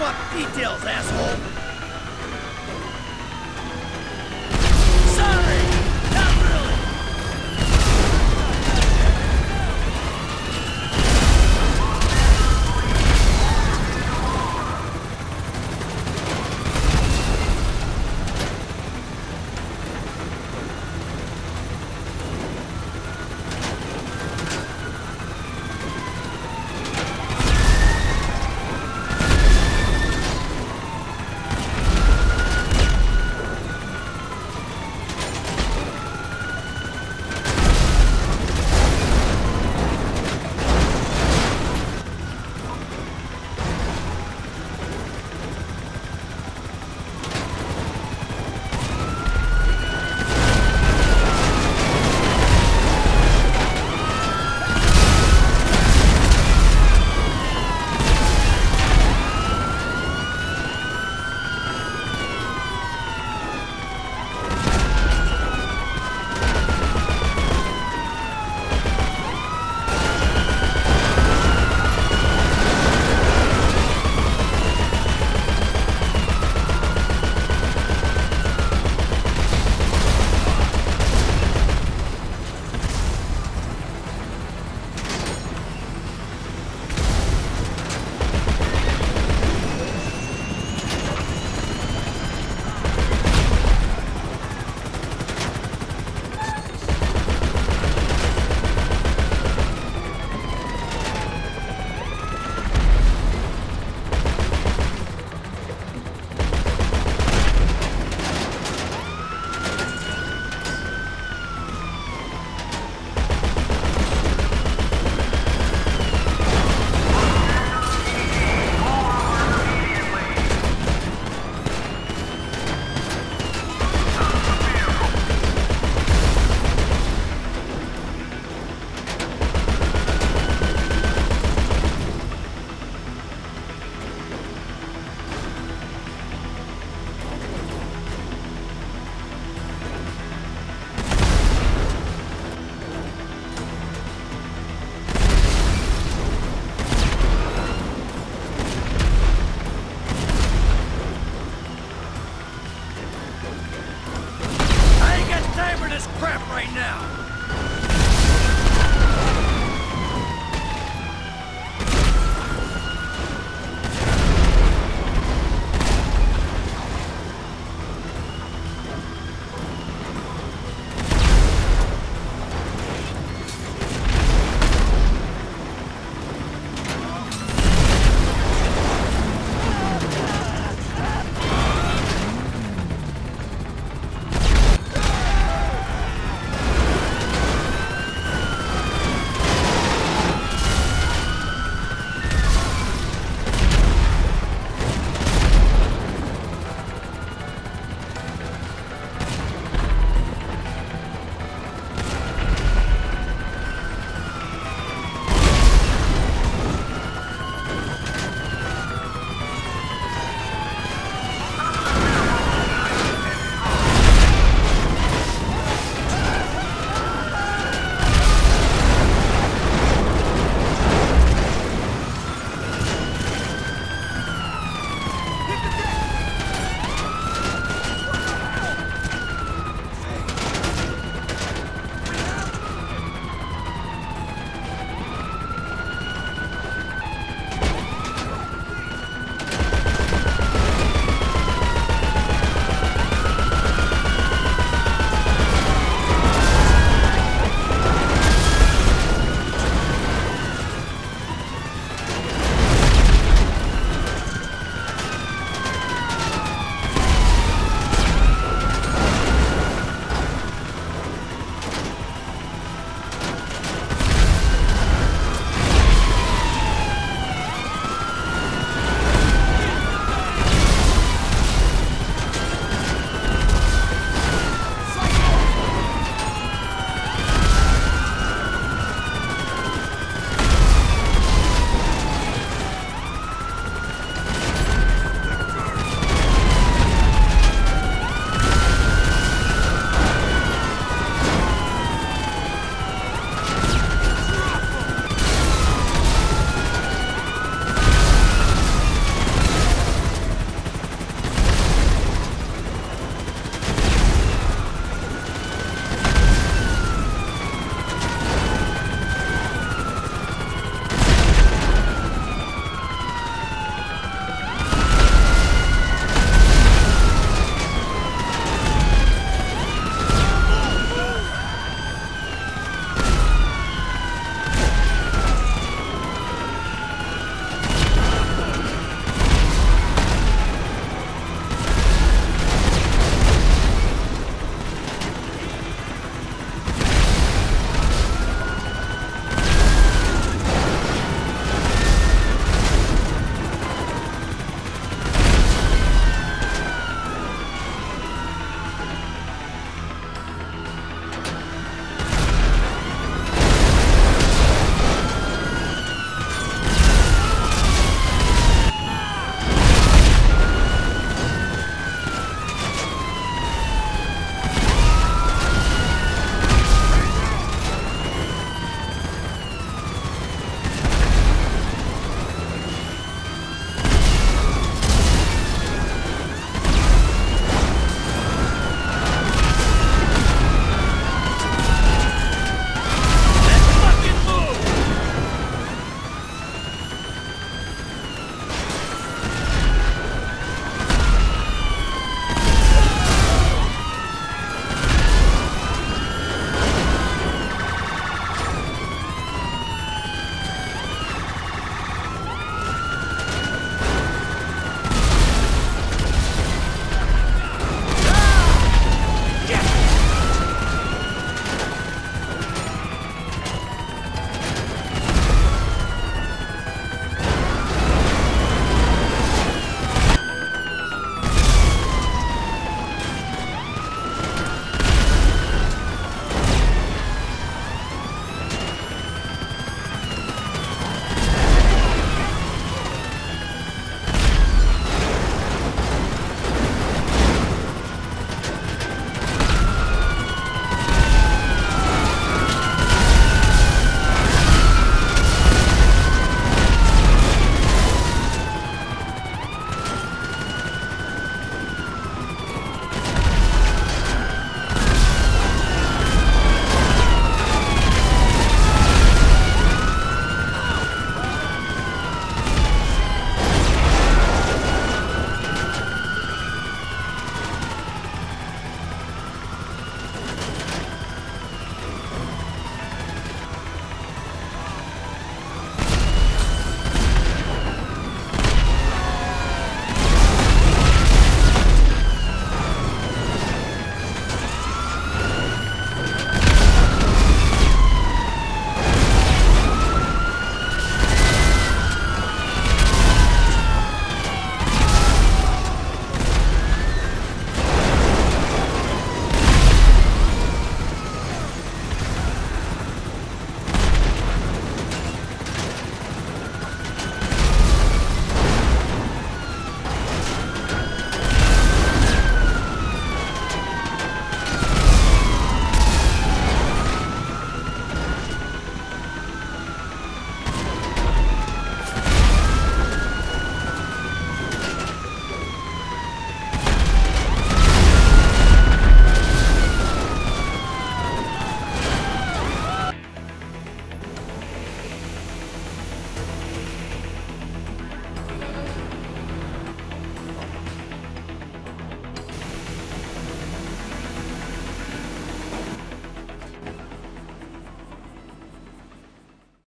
want details, asshole.